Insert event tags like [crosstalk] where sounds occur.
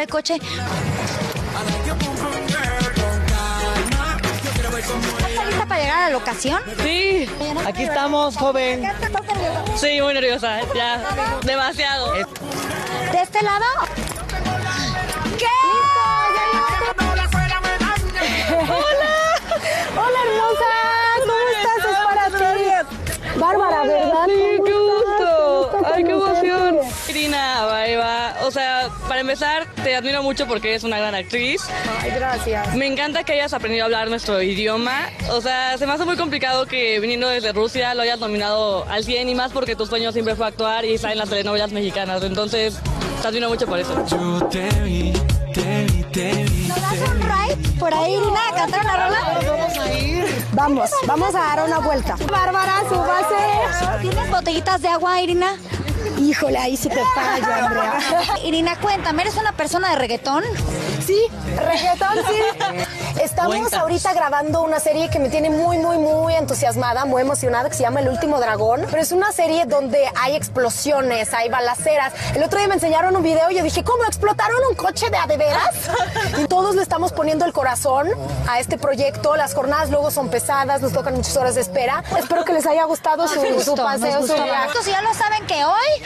el coche. ¿Estás lista para llegar a la locación? Sí, aquí estamos, joven. Sí, muy nerviosa, ya, demasiado. ¿De este lado? ¿Qué? Hola. Hola, hermosa. ¿Cómo estás? Es para ti. Bárbara, ¿verdad? Sí, qué gusto. Ay, qué emoción. Irina Baeva, o sea, para empezar, te admiro mucho porque eres una gran actriz. Ay, gracias. Me encanta que hayas aprendido a hablar nuestro idioma. O sea, se me hace muy complicado que viniendo desde Rusia lo hayas nominado al 100 y más porque tu sueño siempre fue actuar y estar en las telenovelas mexicanas. Entonces, te admiro mucho por eso. Yo te vi, te vi, te vi. ¿Nos das un ride por ahí, Irina, a cantar una rola? Vamos, vamos a dar una vuelta. Bárbara, súbase. ¿Tienes botellitas de agua, Irina? Híjole, ahí sí te fallo, [laughs] Andrea. Irina, cuéntame, ¿eres una persona de reggaetón? Sí, reggaetón, sí. Estamos Cuéntanos. ahorita grabando una serie que me tiene muy, muy, muy entusiasmada, muy emocionada, que se llama El Último Dragón. Pero es una serie donde hay explosiones, hay balaceras. El otro día me enseñaron un video y yo dije, ¿cómo explotaron un coche de a de veras? [laughs] Y todos le estamos poniendo el corazón a este proyecto. Las jornadas luego son pesadas, nos tocan muchas horas de espera. Espero que les haya gustado su, su Gustó, paseo, su viaje. Estos ya lo saben que hoy.